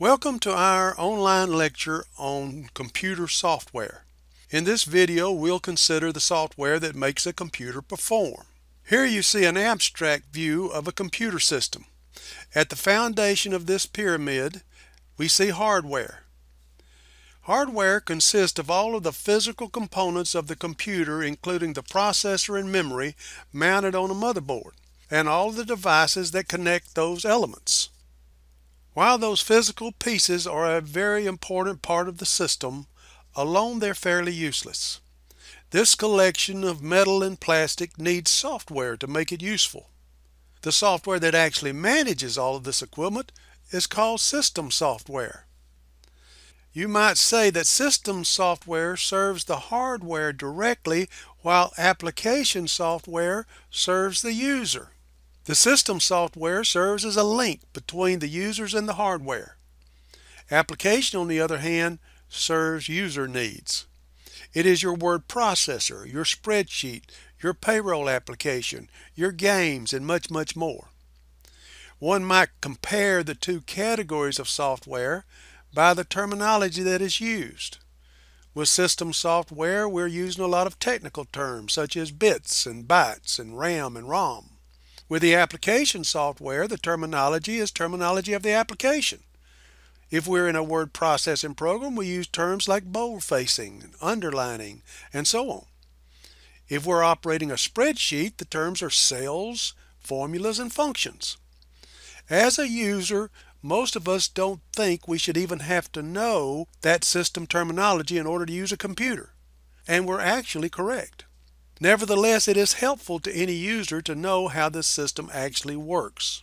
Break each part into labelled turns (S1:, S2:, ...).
S1: Welcome to our online lecture on computer software. In this video we'll consider the software that makes a computer perform. Here you see an abstract view of a computer system. At the foundation of this pyramid we see hardware. Hardware consists of all of the physical components of the computer including the processor and memory mounted on a motherboard and all the devices that connect those elements. While those physical pieces are a very important part of the system, alone they're fairly useless. This collection of metal and plastic needs software to make it useful. The software that actually manages all of this equipment is called system software. You might say that system software serves the hardware directly while application software serves the user. The system software serves as a link between the users and the hardware. Application, on the other hand, serves user needs. It is your word processor, your spreadsheet, your payroll application, your games, and much, much more. One might compare the two categories of software by the terminology that is used. With system software, we're using a lot of technical terms such as bits and bytes and RAM and ROM. With the application software, the terminology is terminology of the application. If we're in a word processing program, we use terms like bold-facing, underlining, and so on. If we're operating a spreadsheet, the terms are cells, formulas, and functions. As a user, most of us don't think we should even have to know that system terminology in order to use a computer. And we're actually correct. Nevertheless, it is helpful to any user to know how the system actually works.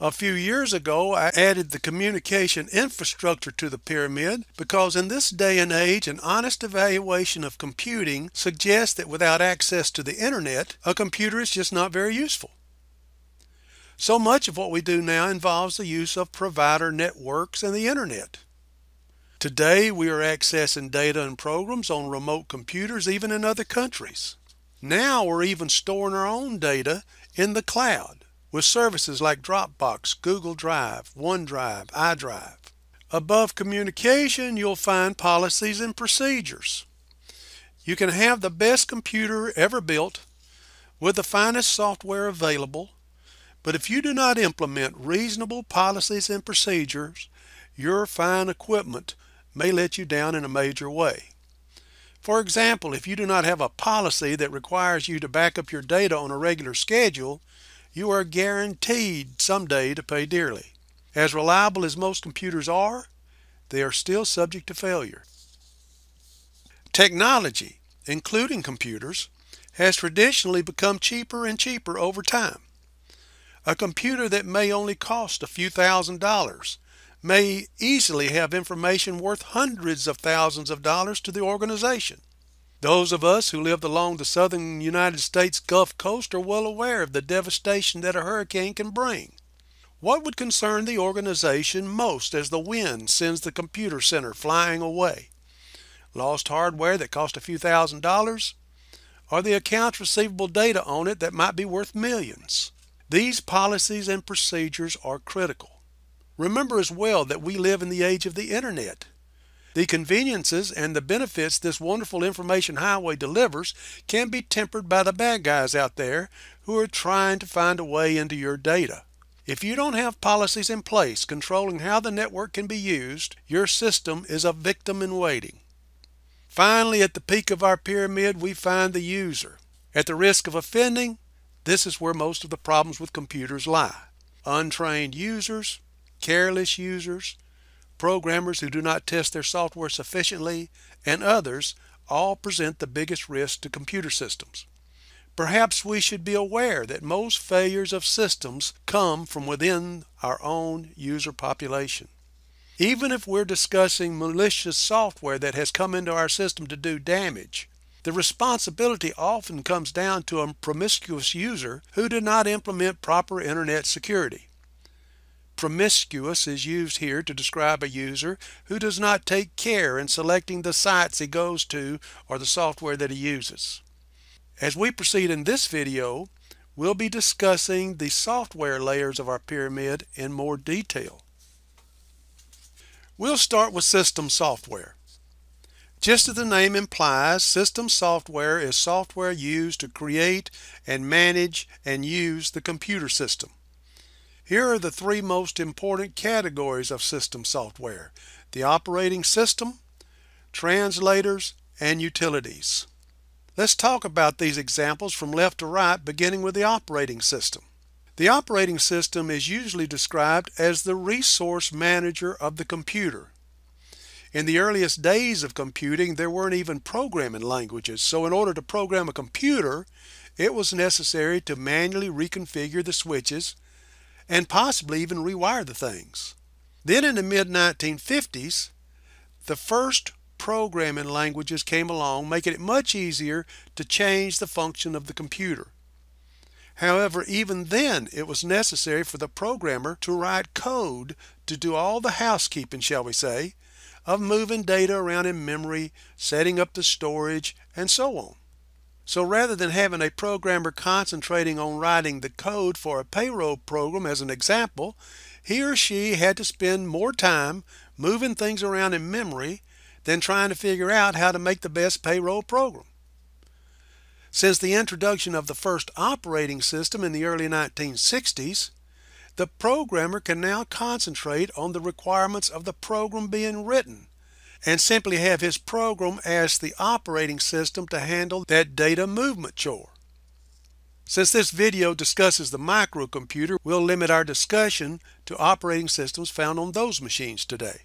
S1: A few years ago, I added the communication infrastructure to the pyramid because in this day and age, an honest evaluation of computing suggests that without access to the internet, a computer is just not very useful. So much of what we do now involves the use of provider networks and the internet. Today, we are accessing data and programs on remote computers even in other countries. Now we're even storing our own data in the cloud with services like Dropbox, Google Drive, OneDrive, iDrive. Above communication, you'll find policies and procedures. You can have the best computer ever built with the finest software available, but if you do not implement reasonable policies and procedures, your fine equipment may let you down in a major way. For example, if you do not have a policy that requires you to back up your data on a regular schedule, you are guaranteed someday to pay dearly. As reliable as most computers are, they are still subject to failure. Technology, including computers, has traditionally become cheaper and cheaper over time. A computer that may only cost a few thousand dollars may easily have information worth hundreds of thousands of dollars to the organization. Those of us who lived along the southern United States Gulf Coast are well aware of the devastation that a hurricane can bring. What would concern the organization most as the wind sends the computer center flying away? Lost hardware that cost a few thousand dollars? Or the accounts receivable data on it that might be worth millions? These policies and procedures are critical. Remember as well that we live in the age of the internet. The conveniences and the benefits this wonderful information highway delivers can be tempered by the bad guys out there who are trying to find a way into your data. If you don't have policies in place controlling how the network can be used, your system is a victim in waiting. Finally, at the peak of our pyramid, we find the user. At the risk of offending, this is where most of the problems with computers lie. Untrained users, careless users, programmers who do not test their software sufficiently, and others all present the biggest risk to computer systems. Perhaps we should be aware that most failures of systems come from within our own user population. Even if we're discussing malicious software that has come into our system to do damage, the responsibility often comes down to a promiscuous user who did not implement proper internet security. Promiscuous is used here to describe a user who does not take care in selecting the sites he goes to or the software that he uses. As we proceed in this video, we'll be discussing the software layers of our pyramid in more detail. We'll start with system software. Just as the name implies, system software is software used to create and manage and use the computer system. Here are the three most important categories of system software. The operating system, translators, and utilities. Let's talk about these examples from left to right beginning with the operating system. The operating system is usually described as the resource manager of the computer. In the earliest days of computing, there weren't even programming languages, so in order to program a computer, it was necessary to manually reconfigure the switches and possibly even rewire the things. Then in the mid-1950s, the first programming languages came along, making it much easier to change the function of the computer. However, even then, it was necessary for the programmer to write code to do all the housekeeping, shall we say, of moving data around in memory, setting up the storage, and so on. So rather than having a programmer concentrating on writing the code for a payroll program as an example, he or she had to spend more time moving things around in memory than trying to figure out how to make the best payroll program. Since the introduction of the first operating system in the early 1960s, the programmer can now concentrate on the requirements of the program being written and simply have his program ask the operating system to handle that data movement chore. Since this video discusses the microcomputer, we'll limit our discussion to operating systems found on those machines today.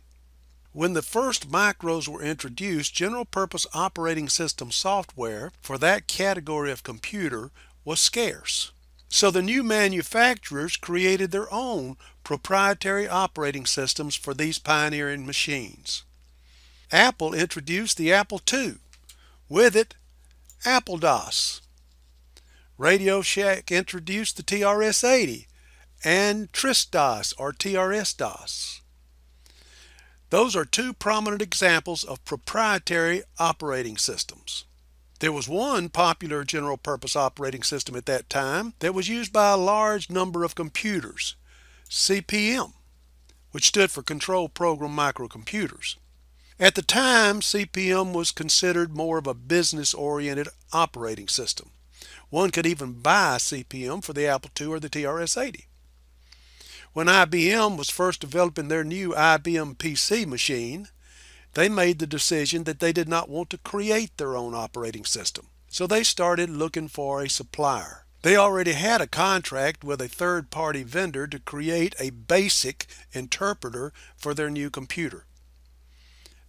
S1: When the first micros were introduced, general purpose operating system software for that category of computer was scarce. So the new manufacturers created their own proprietary operating systems for these pioneering machines. Apple introduced the Apple II. With it, Apple DOS. Radio Shack introduced the TRS-80 and TRIS-DOS or TRS-DOS. Those are two prominent examples of proprietary operating systems. There was one popular general purpose operating system at that time that was used by a large number of computers, CPM, which stood for Control Program Microcomputers. At the time, CPM was considered more of a business-oriented operating system. One could even buy CPM for the Apple II or the TRS-80. When IBM was first developing their new IBM PC machine, they made the decision that they did not want to create their own operating system. So they started looking for a supplier. They already had a contract with a third-party vendor to create a basic interpreter for their new computer.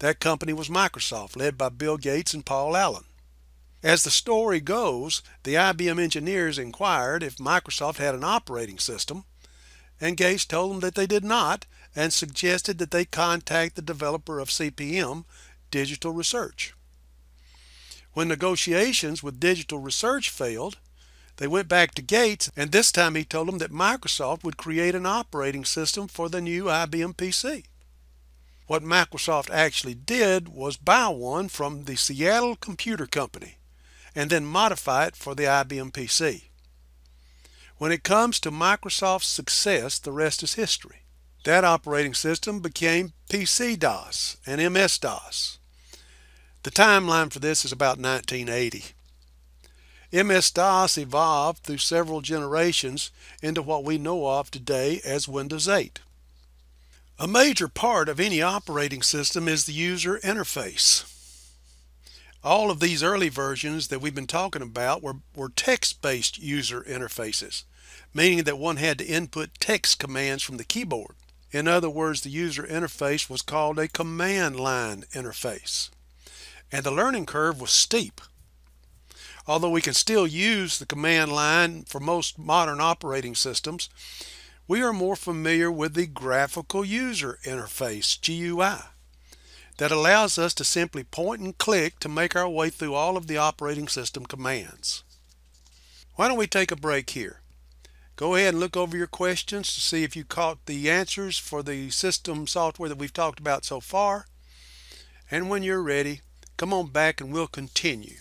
S1: That company was Microsoft, led by Bill Gates and Paul Allen. As the story goes, the IBM engineers inquired if Microsoft had an operating system, and Gates told them that they did not, and suggested that they contact the developer of CPM, Digital Research. When negotiations with Digital Research failed, they went back to Gates, and this time he told them that Microsoft would create an operating system for the new IBM PC. What Microsoft actually did was buy one from the Seattle Computer Company and then modify it for the IBM PC. When it comes to Microsoft's success, the rest is history. That operating system became PC-DOS and MS-DOS. The timeline for this is about 1980. MS-DOS evolved through several generations into what we know of today as Windows 8. A major part of any operating system is the user interface. All of these early versions that we've been talking about were, were text-based user interfaces, meaning that one had to input text commands from the keyboard. In other words, the user interface was called a command line interface. And the learning curve was steep. Although we can still use the command line for most modern operating systems, we are more familiar with the graphical user interface, GUI, that allows us to simply point and click to make our way through all of the operating system commands. Why don't we take a break here? Go ahead and look over your questions to see if you caught the answers for the system software that we've talked about so far. And when you're ready, come on back and we'll continue.